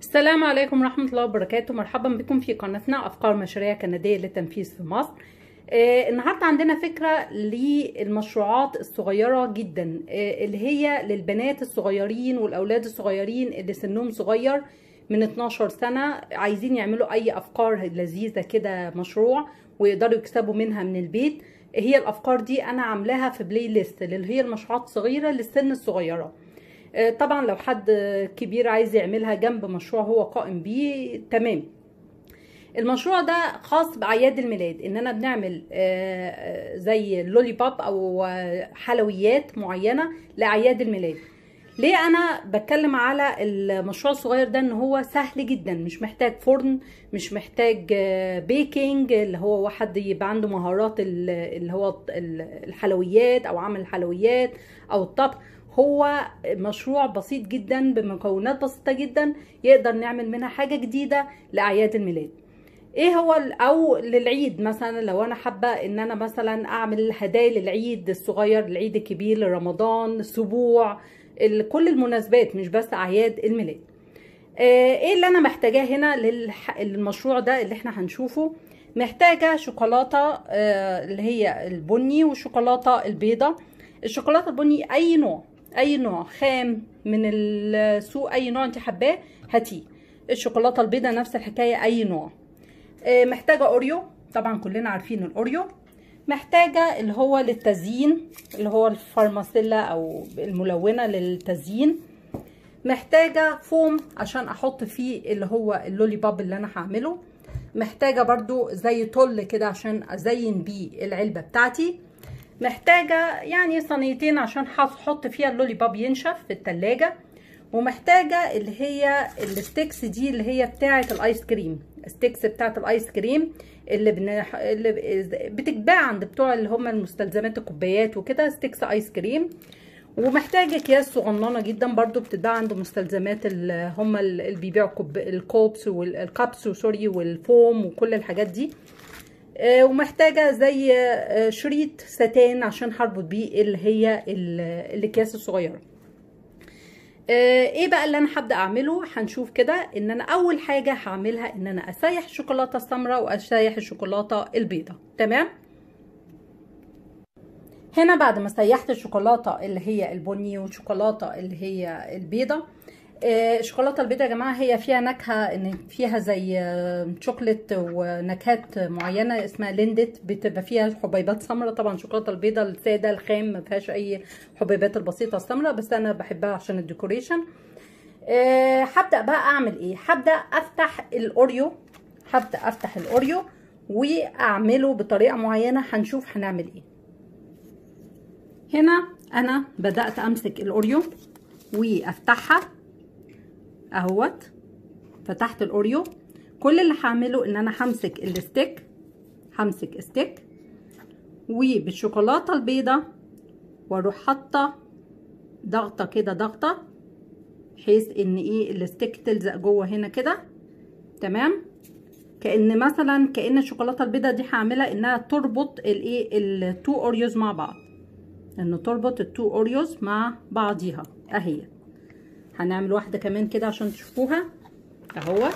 السلام عليكم ورحمة الله وبركاته. مرحبا بكم في قناتنا أفكار مشاريع كندية للتنفيذ في مصر. آه النهاردة عندنا فكرة للمشروعات الصغيرة جدا آه اللي هي للبنات الصغيرين والأولاد الصغيرين اللي سنهم صغير من 12 سنة عايزين يعملوا أي أفكار لذيذة كده مشروع ويقدروا يكسبوا منها من البيت. هي الأفكار دي أنا عاملاها في بلاي ليست اللي هي المشروعات الصغيرة للسن الصغيرة. طبعا لو حد كبير عايز يعملها جنب مشروع هو قائم بيه تمام. المشروع ده خاص بأعياد الميلاد إن أنا بنعمل زي لولي باب أو حلويات معينة لأعياد الميلاد. ليه أنا بتكلم على المشروع الصغير ده؟ إن هو سهل جدا مش محتاج فرن مش محتاج بيكنج اللي هو حد يبقى عنده مهارات اللي هو الحلويات أو عمل الحلويات أو الطبخ. هو مشروع بسيط جدا بمكونات بسيطة جدا يقدر نعمل منها حاجة جديدة لأعياد الميلاد. إيه هو أو للعيد مثلا لو أنا حابة إن أنا مثلا أعمل هدايا للعيد الصغير العيد الكبير لرمضان سبوع كل المناسبات مش بس أعياد الميلاد. إيه اللي أنا محتاجاه هنا للمشروع ده اللي إحنا هنشوفه؟ محتاجة شوكولاتة اللي هي البني والشوكولاتة البيضة. الشوكولاتة البني أي نوع. أي نوع خام من السوق أي نوع أنت حباه هاتيه. الشوكولاتة البيضاء نفس الحكاية أي نوع. محتاجة أوريو؟ طبعا كلنا عارفين الأوريو. محتاجة اللي هو للتزيين اللي هو الفارماسيلا أو الملونة للتزيين. محتاجة فوم عشان أحط فيه اللي هو اللولي باب اللي أنا هعمله. محتاجة برضو زي طل كده عشان أزين بيه العلبة بتاعتي. محتاجة يعني صينيتين عشان هحط فيها ال lollipop ينشف في التلاجة. ومحتاجة اللي هي ال sticks دي اللي هي بتاعة الآيس كريم. ال sticks بتاعة الآيس كريم اللي, بنح... اللي بتتباع عند بتوع اللي هم المستلزمات الكوبايات وكده sticks آيس كريم. ومحتاجة أكياس صغننة جدا برضو بتتباع عند مستلزمات اللي هم اللي بيبيعوا الكوبس والكابس سوري والفوم وكل الحاجات دي. ومحتاجة زي شريط ستان عشان هربط بيه اللي هي الأكياس الصغيرة. إيه بقى اللي أنا هبدأ أعمله؟ هنشوف كده إن أنا أول حاجة هعملها إن أنا أسيح الشوكولاتة السمراء وأسيح الشوكولاتة البيضاء تمام؟ هنا بعد ما سيحت الشوكولاتة اللي هي البني والشوكولاتة اللي هي البيضة الشوكولاته البيضاء يا جماعة هي فيها نكهة إن فيها زي شوكليت ونكهات معينة اسمها ليندت بتبقى فيها حبيبات سمراء. طبعا الشوكولاته البيضاء السادة الخام ما فيهاش أي حبيبات البسيطة السمراء بس أنا بحبها عشان ال decoration. أه هبدأ بقى أعمل إيه؟ هبدأ أفتح الأوريو هبدأ أفتح الأوريو وأعمله بطريقة معينة. هنشوف هنعمل إيه. هنا أنا بدأت أمسك الأوريو وأفتحها. اهوت فتحت الاوريو. كل اللي هعمله إن أنا همسك ال stick همسك stick وبالشوكولاتة البيضة وأروح حاطة ضغطة كده ضغطة بحيث إن إيه ال stick تلزق جوه هنا كده. تمام؟ كأن مثلا كأن الشوكولاتة البيضة دي هعملها إنها تربط الايه ال two Oreos مع بعض. إنه تربط ال two Oreos مع بعضيها أهي. هنعمل واحدة كمان كده عشان تشوفوها. أهو.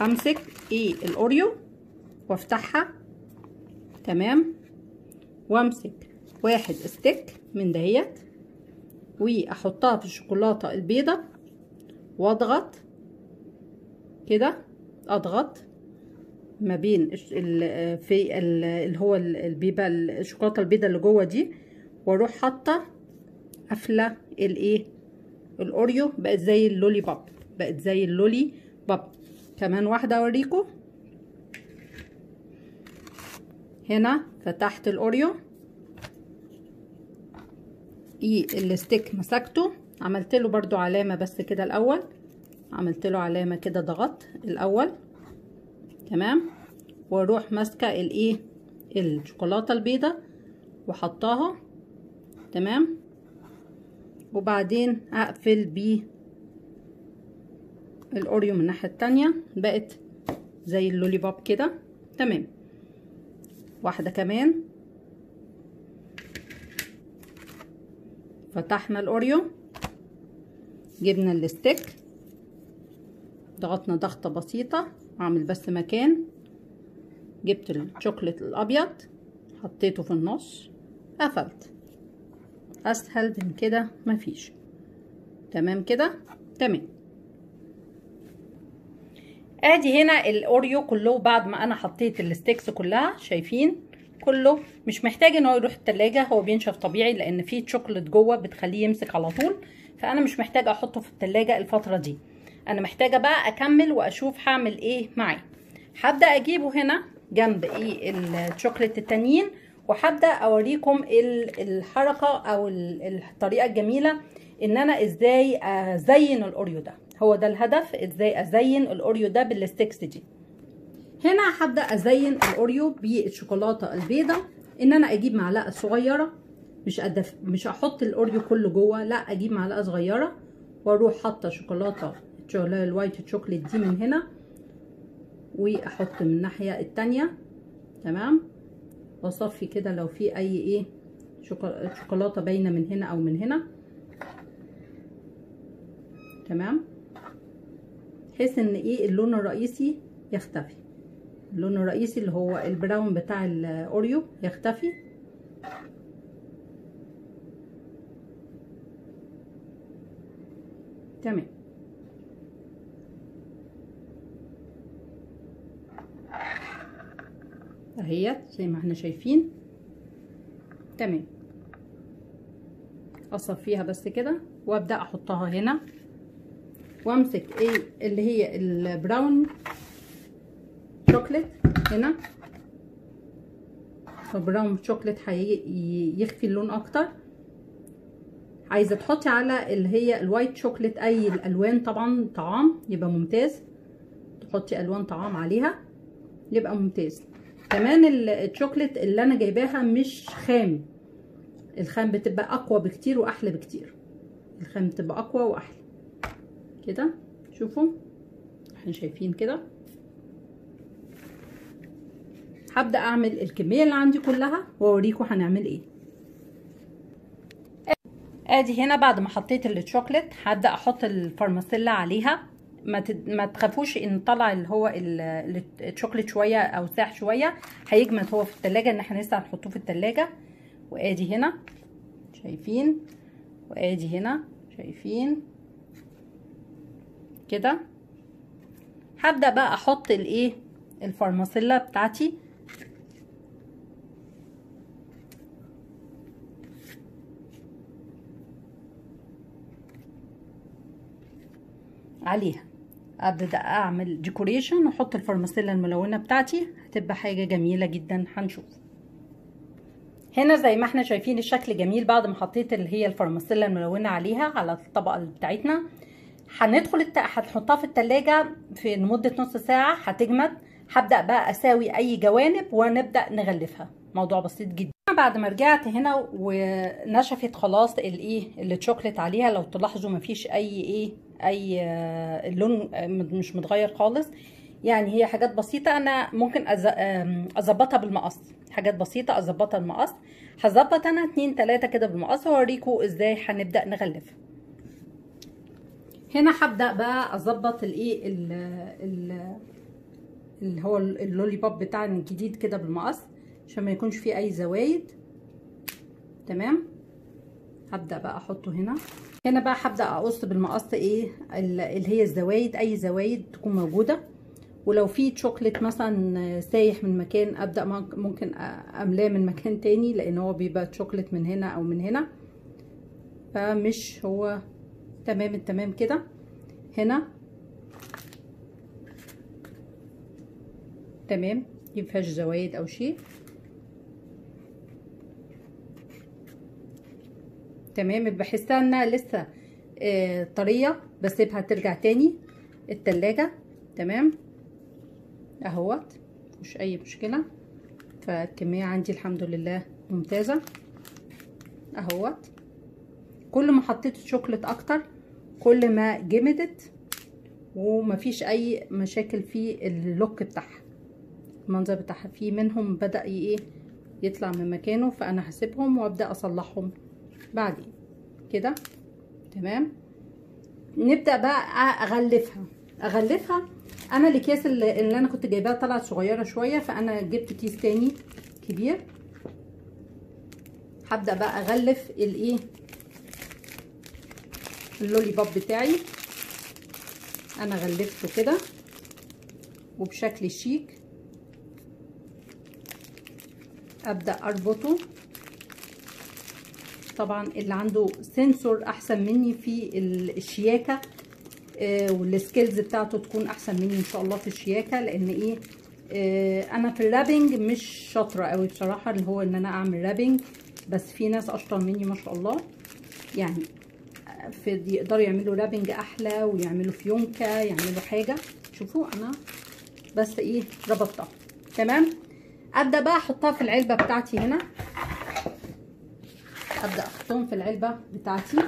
همسك إيه؟ الأوريو. وأفتحها. تمام. وأمسك واحد stick من دهيت. وأحطها في الشوكولاتة البيضة. وأضغط. كده. أضغط. ما بين في اللي هو البيبة الشوكولاتة البيضة اللي جوه دي. وأروح حاطة قافلة الإيه؟ الأوريو. بقت زي اللولي باب بقت زي اللولي باب كمان واحدة اوريكم هنا فتحت الأوريو. إيه الستيك مسكته. عملت له برضو علامة بس كده الأول. عملت له علامة كده ضغط الأول. تمام. وأروح ماسكة الإيه؟ الشوكولاتة البيضة. وحطاها. تمام. وبعدين أقفل بيه الأوريو من الناحية التانية. بقت زي اللولي باب كده. تمام. واحدة كمان. فتحنا الأوريو. جبنا ال stick. ضغطنا ضغطة بسيطة. أعمل بس مكان. جبت الشوكولات الأبيض. حطيته في النص. قفلت. أسهل من كده مفيش. تمام كده؟ تمام. آدي هنا الأوريو كله بعد ما أنا حطيت ال sticks كلها شايفين؟ كله. مش محتاج إن هو يروح التلاجة هو بينشف طبيعي لأن فيه شوكولات جوه بتخليه يمسك على طول. فأنا مش محتاجه أحطه في التلاجة الفترة دي. أنا محتاجة بقى أكمل وأشوف هعمل إيه معاه. هبدأ أجيبه هنا جنب إيه الشوكولات التانيين. وهبدأ أوريكم الحركة أو الطريقة الجميلة إن أنا إزاي أزين الأوريو ده. هو ده الهدف إزاي أزين الأوريو ده بال sticks دي. هنا هبدأ أزين الأوريو بالشوكولاتة البيضاء إن أنا أجيب معلقة صغيرة مش أدف... مش أحط الأوريو كله جوه لا أجيب معلقة صغيرة وأروح حاطة شوكولاتة ال white chocolate دي من هنا وأحط من الناحية التانية. تمام؟ واصفي كده لو في أي إيه شوكولاتة باينة من هنا أو من هنا. تمام؟ بحيث إن إيه اللون الرئيسي يختفي. اللون الرئيسي اللي هو البراون بتاع الأوريو يختفي. تمام. اهيت زي ما إحنا شايفين. تمام. اصفيها بس كده وابدأ احطها هنا. وامسك إيه اللي هي ال brown chocolate هنا. ال brown chocolate هيخفي اللون أكتر. عايزة تحطي على اللي هي ال white chocolate اي الالوان طبعا طعام يبقى ممتاز. تحطي الوان طعام عليها يبقى ممتاز. كمان الشوكليت اللي أنا جايباها مش خام. الخام بتبقى أقوى بكتير وأحلى بكتير. الخام بتبقى أقوى وأحلى. كده؟ شوفوا. إحنا شايفين كده. هبدأ أعمل الكمية اللي عندي كلها واوريكم هنعمل إيه. آدي هنا بعد ما حطيت الشوكليت هبدأ أحط الفرماسيلا عليها. ما تد... ما تخافوش إن طلع اللي هو الشوكليت شوية أو ساح شوية هيجمد هو في التلاجة إن إحنا لسه هنحطوه في التلاجة. وآدي هنا. شايفين؟ وآدي هنا. شايفين؟ كده. هبدأ بقى أحط الايه الفارماسيلا بتاعتي. عليها. أبدأ أعمل decoration وأحط الفرماسيلا الملونة بتاعتي. هتبقى حاجة جميلة جدا. هنشوف. هنا زي ما إحنا شايفين الشكل جميل بعد ما حطيت اللي هي الفرماسيلا الملونة عليها على الطبقة بتاعتنا. هندخل الت... هنحطها في التلاجة في لمدة نص ساعة. هتجمد. هبدأ بقى أساوي أي جوانب ونبدأ نغلفها. موضوع بسيط جدا. بعد ما رجعت هنا ونشفت خلاص الايه الشوكليت عليها. لو تلاحظوا مفيش أي إيه أي اللون مش متغير خالص. يعني هي حاجات بسيطة أنا ممكن أظبطها بالمقص. حاجات بسيطة أظبطها بالمقص. هظبط أنا اتنين تلاتة كده بالمقص وأوريكم إزاي هنبدأ نغلف. هنا هبدأ بقى أظبط الايه اللي هو اللولي بوب بتاعنا الجديد كده بالمقص عشان ما يكونش فيه أي زوايد. تمام؟ هبدأ بقى أحطه هنا. هنا بقى هبدأ أقص بالمقص إيه؟ اللي هي الزوايد أي زوايد تكون موجودة. ولو في شوكليت مثلا سايح من مكان أبدأ ممكن أملاه من مكان تاني لأن هو بيبقى شوكليت من هنا أو من هنا. فمش هو تمام التمام كده. هنا. تمام. مفيهاش زوايد أو شيء. تمام بحسها إنها لسه آه طرية بسيبها ترجع تاني التلاجة. تمام؟ أهوت مش أي مشكلة. فالكمية عندي الحمد لله ممتازة. أهوت. كل ما حطيت شوكليت أكتر كل ما جمدت ومفيش أي مشاكل في اللوك بتاعها. المنظر بتاعها في منهم بدأ إيه يطلع من مكانه فأنا هسيبهم وأبدأ أصلحهم. بعدين. كده؟ تمام. نبدأ بقى أغلفها. أغلفها. أنا الأكياس اللي, اللي أنا كنت جايباها طلعت صغيرة شوية فأنا جبت كيس تاني كبير. هبدأ بقى أغلف الإيه؟ ال lollipop بتاعي. أنا غلفته كده. وبشكل شيك أبدأ أربطه. طبعا اللي عنده sense أحسن مني في الشياكة آه وال skills بتاعته تكون أحسن مني إن شاء الله في الشياكة لأن إيه؟ آه أنا في ال wrapping مش شاطرة قوي بصراحة اللي هو إن أنا أعمل wrapping بس في ناس أشطر مني ما شاء الله. يعني في يقدروا يعملوا رابنج أحلى ويعملوا فيونكه يعملوا حاجة. شوفوا أنا بس إيه ربطتها. تمام؟ أبدأ بقى أحطها في العلبة بتاعتي هنا. ابدا أحطهم في العلبة بتاعتي.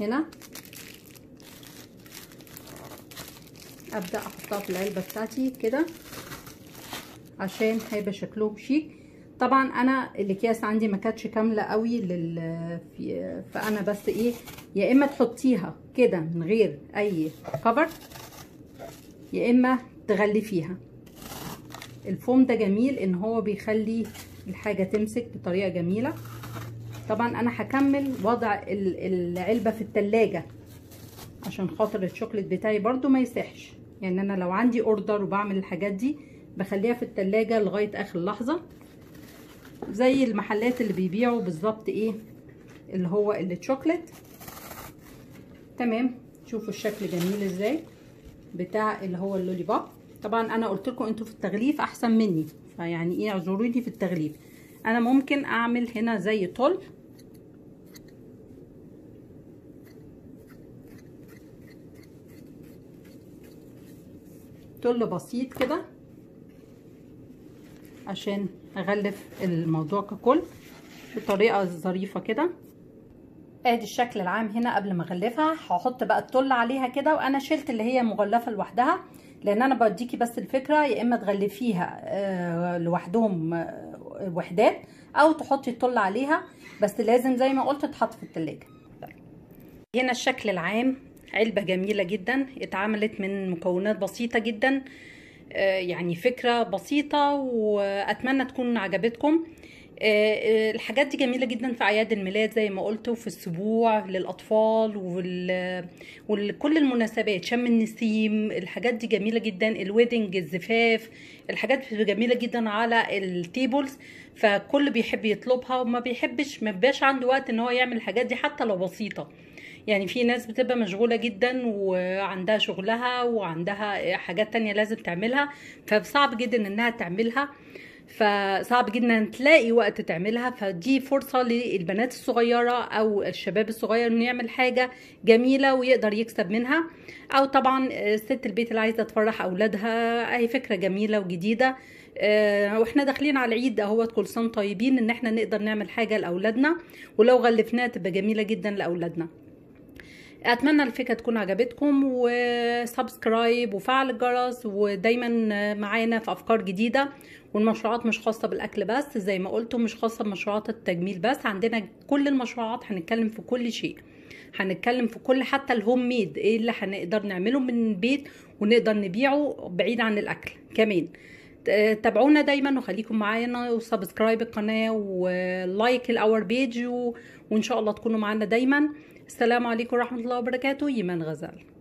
هنا. أبدأ أحطها في العلبة بتاعتي كده عشان هيبقى شكلهم شيك. طبعا أنا الأكياس عندي ما كانتش كاملة قوي لل. فأنا بس إيه يا إما تحطيها كده من غير أي كفر يا إما تغلفيها الفوم ده جميل إن هو بيخلي الحاجة تمسك بطريقة جميلة. طبعا أنا هكمل وضع العلبة في التلاجة عشان خاطر الشوكليت بتاعي برضو ما يسحش. يعني أنا لو عندي order وبعمل الحاجات دي بخليها في التلاجة لغاية آخر لحظة. زي المحلات اللي بيبيعوا بالظبط إيه اللي هو الشوكليت. تمام. شوفوا الشكل جميل إزاي. بتاع اللي هو ال lollipop طبعا أنا قلت لكم أنتوا في التغليف أحسن مني فيعني إيه اعذروني في التغليف. أنا ممكن أعمل هنا زي طل طل بسيط كده عشان أغلف الموضوع ككل بطريقة ظريفة كده. آدي الشكل العام هنا قبل ما أغلفها هحط بقى الطل عليها كده وأنا شلت اللي هي مغلفة لوحدها. لأن أنا بديكي بس الفكرة يا إما تغلفيها آه لوحدهم آه وحدات أو تحطي الطل عليها بس لازم زي ما قلت تتحط في التلاجة. هنا الشكل العام علبة جميلة جدا اتعملت من مكونات بسيطة جدا آه يعني فكرة بسيطة وأتمنى تكون عجبتكم. الحاجات دي جميلة جدا في أعياد الميلاد زي ما قلت وفي السبوع للأطفال وال... وكل المناسبات شم النسيم الحاجات دي جميلة جدا ال wedding الزفاف الحاجات دي جميلة جدا على ال tables فكل بيحب يطلبها وما بيحبش ما بيبقاش عنده وقت إن هو يعمل الحاجات دي حتى لو بسيطة. يعني في ناس بتبقى مشغولة جدا وعندها شغلها وعندها حاجات تانية لازم تعملها فصعب جدا إنها تعملها. فصعب جدا تلاقي وقت تعملها. فدي فرصة للبنات الصغيرة أو الشباب الصغير إنه يعمل حاجة جميلة ويقدر يكسب منها. أو طبعا ست البيت اللي عايزة تفرح أولادها أي فكرة جميلة وجديدة. آه وإحنا داخلين على العيد اهوت كل سنة طيبين إن إحنا نقدر نعمل حاجة لأولادنا. ولو غلفناها تبقى جميلة جدا لأولادنا. أتمنى الفكرة تكون عجبتكم و subscribe وفعل الجرس ودايما معانا في أفكار جديدة والمشروعات مش خاصة بالأكل بس زي ما قلتم مش خاصة بمشروعات التجميل بس عندنا كل المشروعات هنتكلم في كل شيء. هنتكلم في كل حتى ال home made إيه اللي هنقدر نعمله من البيت ونقدر نبيعه بعيد عن الأكل كمان. تابعونا دايما وخليكم معانا و subscribe القناة و like ال our page وإن شاء الله تكونوا معانا دايما. السلام عليكم ورحمة الله وبركاته. ايمان غزال.